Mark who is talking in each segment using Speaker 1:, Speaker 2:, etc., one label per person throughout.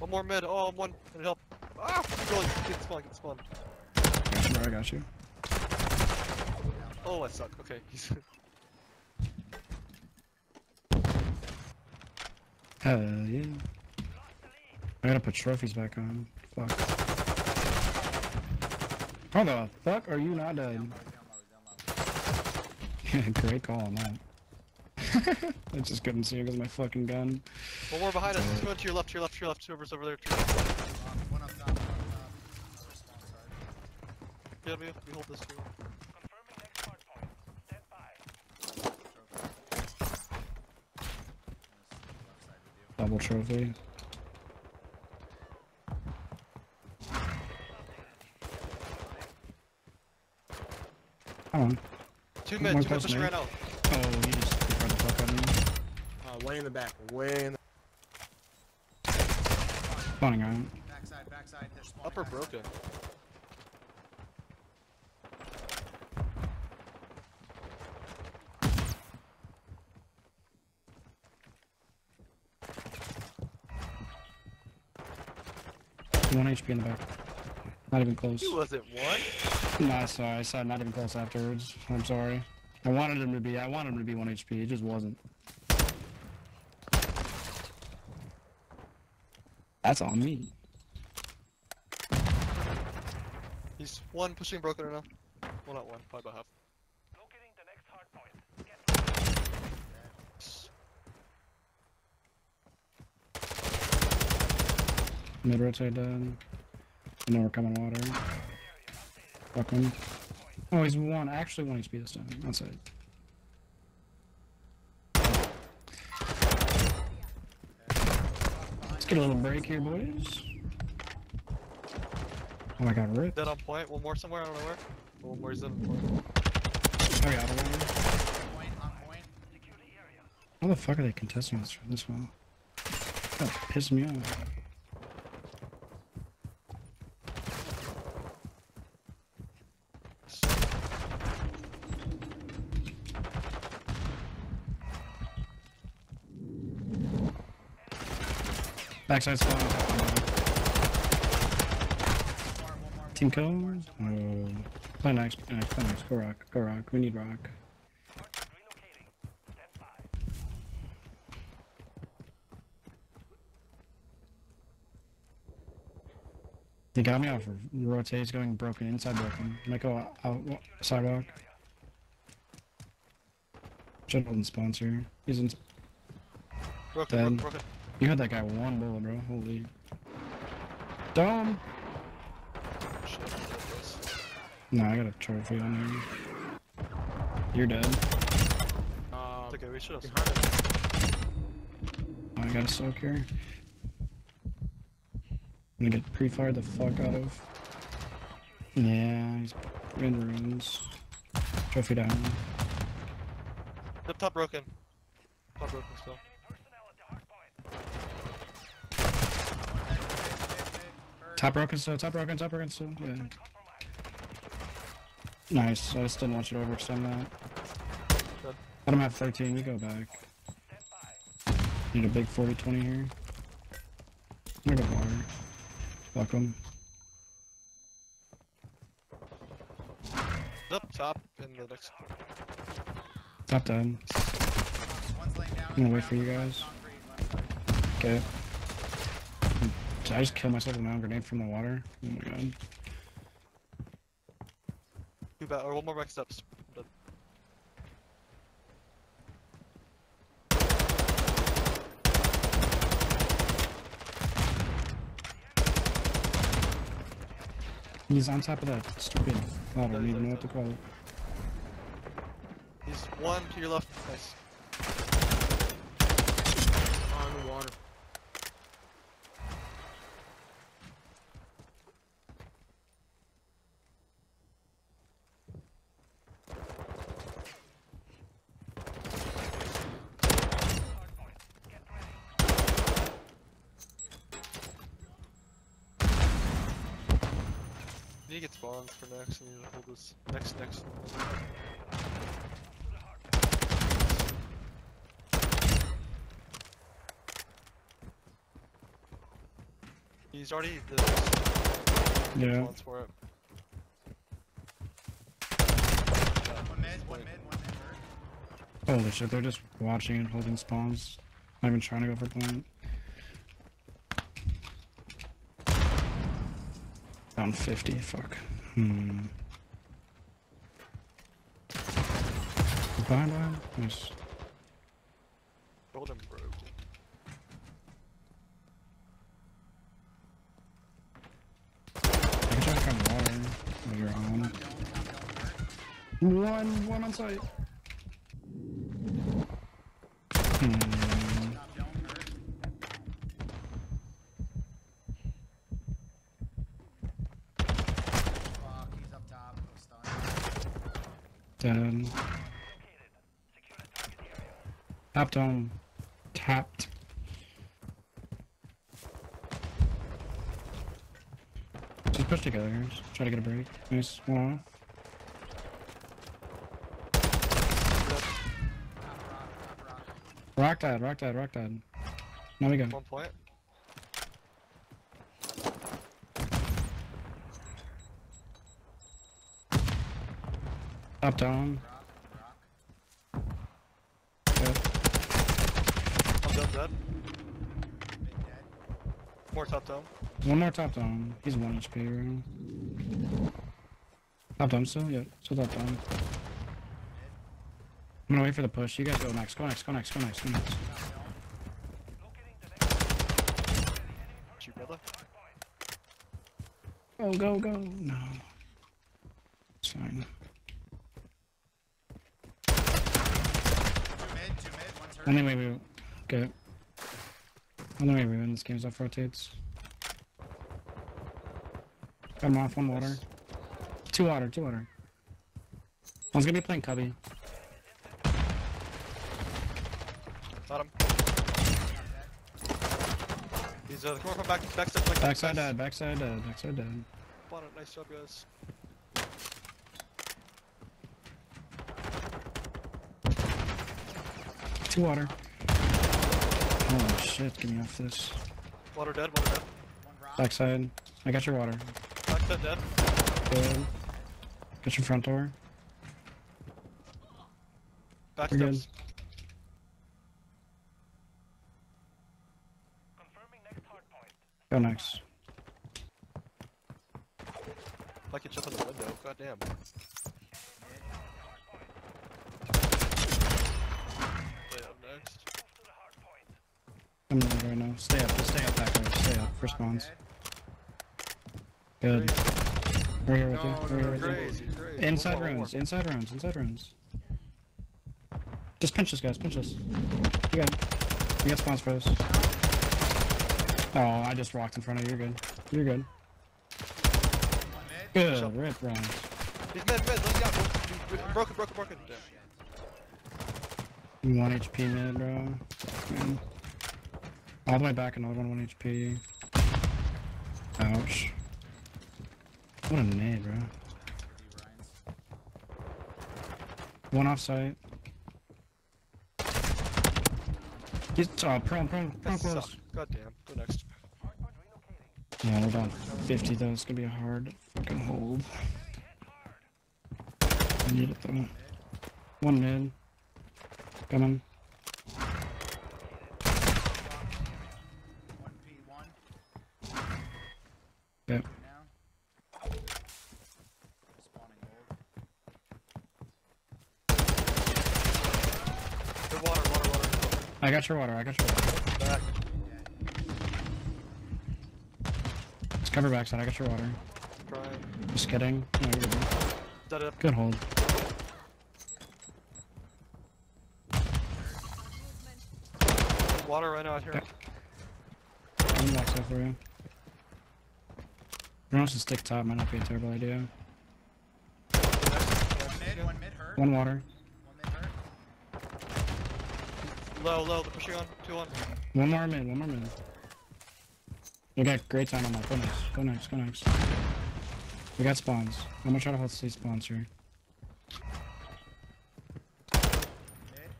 Speaker 1: One more mid. Oh, one. Need help. Ah! Go, get spawn, get spawn.
Speaker 2: Got you, bro. I got you.
Speaker 1: Oh, I suck. Okay.
Speaker 2: Hell yeah. I gotta put trophies back on. Fuck. How the fuck are you not dead? Great call on that. I just couldn't see it because of my fucking gun.
Speaker 1: one more behind us. He's going to your left, to your left, to your left. Whoever's over there. To your left.
Speaker 3: One up top, one up top. Other spawn.
Speaker 1: Yeah, we, we hold this too.
Speaker 2: Double trophy. Come on.
Speaker 1: Two mid, two pushing right eh? out.
Speaker 2: Oh, he just tried to fuck on me.
Speaker 4: Uh, way in the back. Way in the
Speaker 2: Spawning out.
Speaker 3: Backside, backside. They're spawning
Speaker 1: Upper
Speaker 3: backside.
Speaker 1: broken.
Speaker 2: One HP in the back. Not even close.
Speaker 1: He wasn't one.
Speaker 2: No, I saw. I saw. Not even close afterwards. I'm sorry. I wanted him to be. I wanted him to be one HP. It just wasn't. That's on me.
Speaker 1: He's one pushing broken right now. Well, not one. Probably about half.
Speaker 2: Mid rotate dead. I know we're coming water. Fuck him. Oh, he's one. Actually, one HP this time. That's it. Get a little break here, boys. Oh, I got ripped.
Speaker 1: Dead on point. One more somewhere. I don't know where. One more is in point.
Speaker 2: Yeah, I don't know.
Speaker 3: Point, on point.
Speaker 2: How the fuck are they contesting this this well? That pissed me off. Backside spawn.
Speaker 3: One more, one more.
Speaker 2: Team kills? Oh. Uh, play next, uh, play next, play next. Go rock, go rock. We need rock. They got me off of rotates going broken, inside broken. Might go out, out sidewalk. Gentleman sponsor. He's in.
Speaker 1: Broken, broken, broken.
Speaker 2: You had that guy one bullet, bro. Holy. Dome!
Speaker 1: Shit. I'm dead, guys.
Speaker 2: No, I got a trophy on here. You're dead.
Speaker 4: Um,
Speaker 1: okay. We should have.
Speaker 4: behind us.
Speaker 2: Oh, I got a soak here. I'm gonna get pre-fired the fuck out of. Yeah, he's in ruins. Trophy down.
Speaker 1: Up top broken. Top broken still.
Speaker 2: Top broken still, top broken, top broken still. Yeah. Nice. I just didn't want you to overextend that.
Speaker 1: Good.
Speaker 2: I don't have 13. We go back. Need a big 40-20 here. I'm gonna go water. Fuck 'em.
Speaker 1: Up top in the next.
Speaker 2: Top dead.
Speaker 3: One's laying down.
Speaker 2: I'm gonna wait for you guys. Okay. Did I just kill myself with my own grenade from the water? Oh my god.
Speaker 1: Two back or one more back steps. I'm.
Speaker 2: He's on top of that stupid. I don't even know what to call it.
Speaker 1: He's one to your left. Nice.
Speaker 4: On the water.
Speaker 1: You need to get spawns for next, and you need to hold this next next. He's already the
Speaker 2: Yeah.
Speaker 1: ones for it.
Speaker 3: One mid, one mid, one mid.
Speaker 2: Holy shit, they're just watching and holding spawns. Not even trying to go for point. Down 50, fuck. Hmm. Behind, behind. Nice.
Speaker 1: Bro.
Speaker 2: I can try to find water while you're on.
Speaker 3: Top dome, top dome hurt.
Speaker 2: One, one on site. Hmm.
Speaker 3: Top dome hurt. Fuck, he's up top.
Speaker 2: Dead. Tapped on. Tapped. Just push together. Just try to get a break. Nice. One
Speaker 3: rock, top rock.
Speaker 2: Dead, rock dead. Now we go.
Speaker 1: One point.
Speaker 2: Top down.
Speaker 3: Rock, rock.
Speaker 2: Dead.
Speaker 1: I'm dead dead. More top down.
Speaker 2: One more top down. He's 1 HP, bro. Top down still? Yeah, still top down. I'm gonna wait for the push. You guys go next. Go next, go next, go next, go next.
Speaker 1: Brother.
Speaker 2: Go, go, go. No. It's fine.
Speaker 3: Two mid, two mid, one's hurt.
Speaker 2: Only way we get. Only way we win this game is off rotates. Got him off, one water. Two water, two water. One's gonna be playing cubby.
Speaker 1: Got him. He's uh, coming from back, backside, back,
Speaker 2: Backside dead, backside dead, backside dead.
Speaker 1: Bought it. Nice job, guys.
Speaker 2: Water. Oh shit, get me off this.
Speaker 1: Water dead, water dead.
Speaker 3: One rock.
Speaker 2: Backside. I got your water.
Speaker 1: Backside dead.
Speaker 2: Good. Got your front door.
Speaker 1: Back
Speaker 2: We're good. Go next.
Speaker 1: Like you jump in the window. God damn. Stay up next.
Speaker 2: I'm moving right now. Stay up, just stay up back there. Stay up. First spawns. Good. We're here with you. We're here with you.
Speaker 1: Crazy.
Speaker 2: Inside rooms, inside rooms, inside rooms. Just pinch this, guys, pinch this. You got it. You got spawns for this. Oh, I just walked in front of you. You're good. You're good. Good. Rip rounds.
Speaker 1: He's mid, mid. Let me out. Bro- Broken, broken, broken. Damn.
Speaker 2: One HP mid, bro. Man. All the way back, another one, one HP. Ouch. What a nade, bro. One off site. He's oh, prone, prone, prone close.
Speaker 1: sucked. God damn. Go next.
Speaker 2: Yeah, we're down 50 though. It's gonna be a hard fucking hold. I need it though. One mid. Coming.
Speaker 3: One P, one.
Speaker 2: Yep.
Speaker 3: Now. Spawning gold.
Speaker 1: Good water, water, water.
Speaker 2: I got your water. I got your water.
Speaker 1: Back.
Speaker 2: Let's cover backside. I got your water.
Speaker 1: Trying.
Speaker 2: Just kidding. No, you're good.
Speaker 1: Dead up.
Speaker 2: Good hold.
Speaker 1: Water right now out here.
Speaker 2: Okay. I'm backside for you. Everyone else to stick top might not be a terrible idea.
Speaker 3: One mid, one mid hurt.
Speaker 2: One water.
Speaker 3: One mid hurt.
Speaker 1: Low, low. They're pushing on. Two on.
Speaker 2: One more mid. One more mid. You got great time on that. Go next. Go next. Go next. We got spawns. I'm gonna try to hold these spawns here.
Speaker 3: Mid.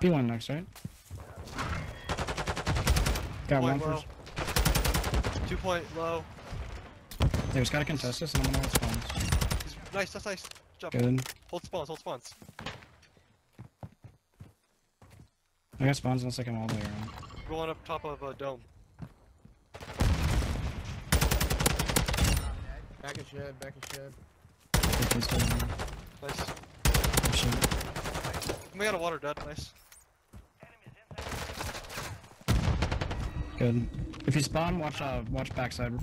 Speaker 3: P one.
Speaker 2: Next, right? Got
Speaker 1: Boy,
Speaker 2: one
Speaker 1: low.
Speaker 2: first.
Speaker 1: Two point low.
Speaker 2: They just gotta contest this and I'm gonna hold spawns.
Speaker 1: Nice. That's nice. Jump.
Speaker 2: Good.
Speaker 1: Hold spawns. Hold spawns.
Speaker 2: I got spawns unless I come all the way around.
Speaker 1: Going up top of a dome.
Speaker 4: Back in shed, back in shed.
Speaker 2: Fifteen still in there.
Speaker 1: Nice.
Speaker 2: Oh, shit.
Speaker 1: We got a water dead. Nice.
Speaker 2: Good. If you spawn, watch uh watch backside.
Speaker 3: Up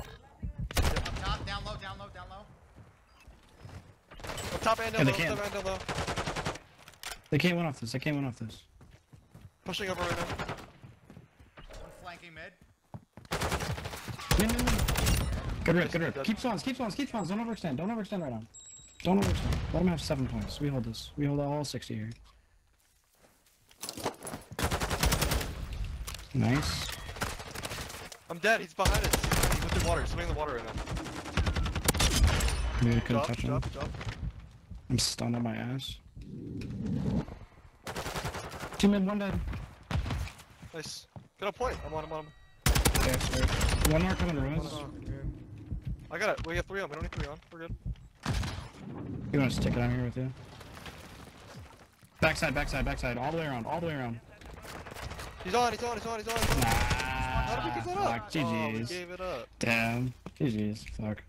Speaker 3: top, down low, down low, down low.
Speaker 1: Up top and
Speaker 2: Yeah,
Speaker 1: down
Speaker 2: they
Speaker 1: low.
Speaker 2: can.
Speaker 1: Top and down low.
Speaker 2: They can't win off this. They can't win off this.
Speaker 1: Pushing over right now.
Speaker 3: One flanking mid.
Speaker 2: No, no, no. Good rip, good
Speaker 1: Nice,
Speaker 2: rip. Keep spawns, keep spawns, keep spawns. Don't overextend. Don't overextend right now. Don't overextend. Let him have seven points. We hold this. We hold all 60 here. Nice.
Speaker 1: I'm dead. He's behind us. He's with the water. He's swimming in the water right now.
Speaker 2: Maybe I couldn't touch him.
Speaker 1: drop, drop.
Speaker 2: I'm stunned on my ass. Two mid, one dead.
Speaker 1: Nice. Get a point. I'm on him. I'm on him.
Speaker 2: Yeah, sorry. One more coming ruins.
Speaker 1: I got it. We have three on. We don't need three on. We're good.
Speaker 2: You want to stick it on here with you? Backside, backside, backside. All the way around, all the way around.
Speaker 1: He's on. He's on. He's on. He's on.
Speaker 2: Nah.
Speaker 1: How did we give that up?
Speaker 2: Fuck,
Speaker 1: Oh, we gave it up.
Speaker 2: Damn. GG's. Fuck.